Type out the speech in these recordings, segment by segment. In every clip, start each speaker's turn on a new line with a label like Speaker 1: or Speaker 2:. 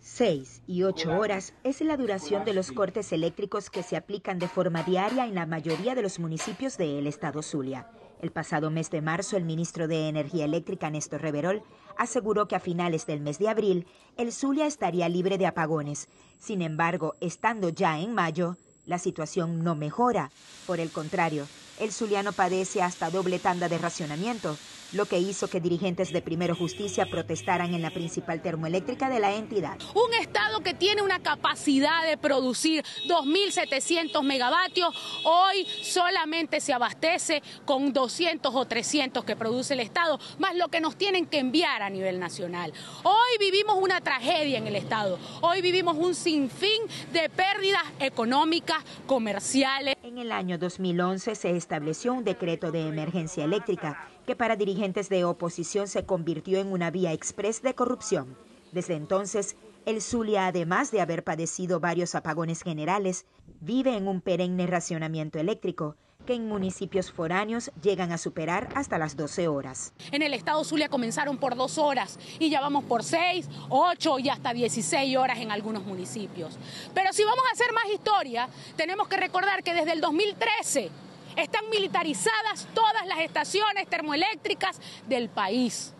Speaker 1: Seis y ocho horas es la duración de los cortes eléctricos que se aplican de forma diaria en la mayoría de los municipios del estado Zulia. El pasado mes de marzo, el ministro de Energía Eléctrica, Néstor Reverol, aseguró que a finales del mes de abril, el Zulia estaría libre de apagones. Sin embargo, estando ya en mayo, la situación no mejora. Por el contrario, el zuliano padece hasta doble tanda de racionamiento, lo que hizo que dirigentes de Primero Justicia protestaran en la principal termoeléctrica de la entidad.
Speaker 2: Un estado que tiene una capacidad de producir 2.700 megavatios, hoy solamente se abastece con 200 o 300 que produce el estado, más lo que nos tienen que enviar a nivel nacional. Hoy vivimos una tragedia en el estado, hoy vivimos un sinfín de pérdidas económicas, comerciales.
Speaker 1: En el año 2011 se estableció un decreto de emergencia eléctrica que para dirigentes de oposición se convirtió en una vía express de corrupción. Desde entonces, el Zulia, además de haber padecido varios apagones generales, vive en un perenne racionamiento eléctrico que en municipios foráneos llegan a superar hasta las 12 horas.
Speaker 2: En el estado Zulia comenzaron por dos horas y ya vamos por 6, 8 y hasta 16 horas en algunos municipios. Pero si vamos a hacer más historia, tenemos que recordar que desde el 2013 están militarizadas todas las estaciones termoeléctricas del país.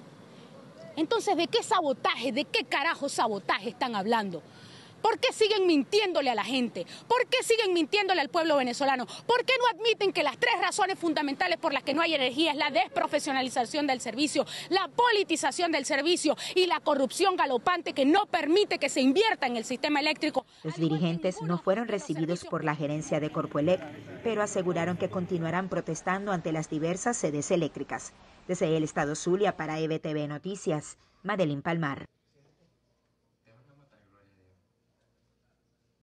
Speaker 2: Entonces, ¿de qué sabotaje, de qué carajo sabotaje están hablando? ¿Por qué siguen mintiéndole a la gente? ¿Por qué siguen mintiéndole al pueblo venezolano? ¿Por qué no admiten que las tres razones fundamentales por las que no hay energía es la desprofesionalización del servicio, la politización del servicio y la corrupción galopante que no permite que se invierta en el sistema eléctrico?
Speaker 1: Los dirigentes no fueron recibidos por la gerencia de Corpoelec, pero aseguraron que continuarán protestando ante las diversas sedes eléctricas. Desde el Estado Zulia para EBTV Noticias, Madeline Palmar.